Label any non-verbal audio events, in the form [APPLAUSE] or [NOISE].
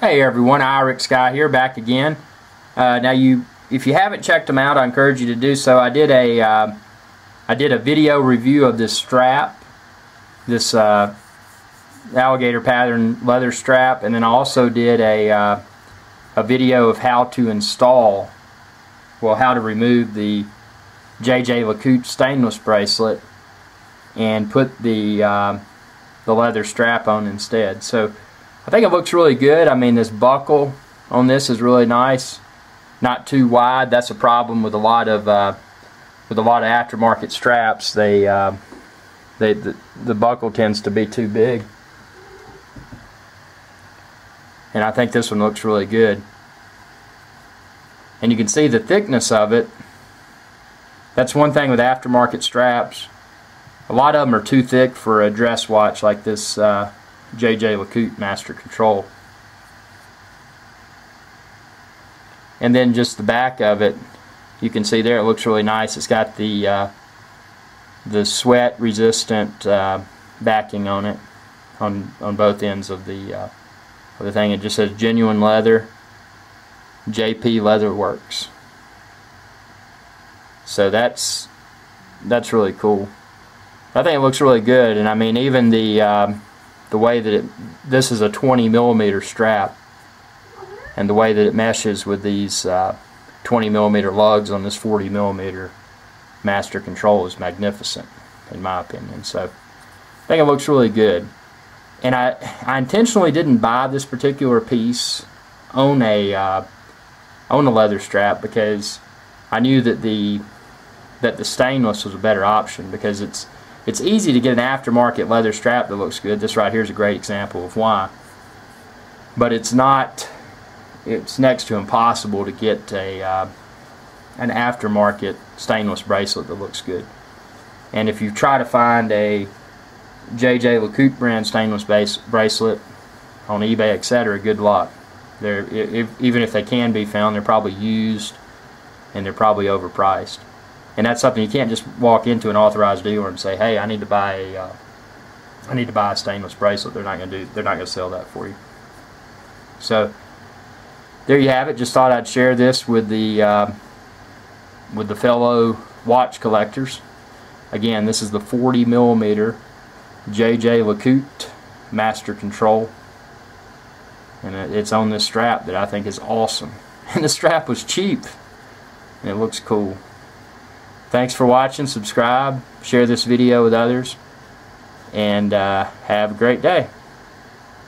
Hey everyone, Irix Guy here, back again. Uh, now you, if you haven't checked them out, I encourage you to do so. I did a, uh, I did a video review of this strap, this uh, alligator pattern leather strap, and then I also did a, uh, a video of how to install, well, how to remove the Jaeger LeCoultre stainless bracelet and put the uh, the leather strap on instead. So I think it looks really good. I mean, this buckle on this is really nice. Not too wide. That's a problem with a lot of uh, with a lot of aftermarket straps. They uh, they the, the buckle tends to be too big. And I think this one looks really good. And you can see the thickness of it. That's one thing with aftermarket straps. A lot of them are too thick for a dress watch like this uh, Jaeger LeCoultre Master Control. And then just the back of it, you can see there it looks really nice. It's got the uh, the sweat resistant uh, backing on it on on both ends of the uh, of the thing. It just says genuine leather, JP Leather Works. So that's that's really cool. I think it looks really good, and I mean even the um, the way that it this is a 20 millimeter strap and the way that it meshes with these uh, 20 millimeter lugs on this 40 millimeter master control is magnificent in my opinion. So I think it looks really good. And I, I intentionally didn't buy this particular piece on a uh, on a leather strap because I knew that the that the stainless was a better option because it's it's easy to get an aftermarket leather strap that looks good. This right here is a great example of why. But it's not, it's next to impossible to get a uh, an aftermarket stainless bracelet that looks good. And if you try to find a Jaeger LeCoultre brand stainless base bracelet on eBay, etc., good luck. They're, if, even if they can be found, they're probably used and they're probably overpriced and that's something you can't just walk into an authorized dealer and say, "Hey, I need to buy a, uh, I need to buy a stainless bracelet." They're not going to do. They're not going to sell that for you. So there you have it. Just thought I'd share this with the uh, with the fellow watch collectors. Again, this is the 40 millimeter Jaeger LeCoultre Master Control, and it's on this strap that I think is awesome. [LAUGHS] And the strap was cheap, and it looks cool. Thanks for watching. Subscribe, share this video with others, and uh, have a great day.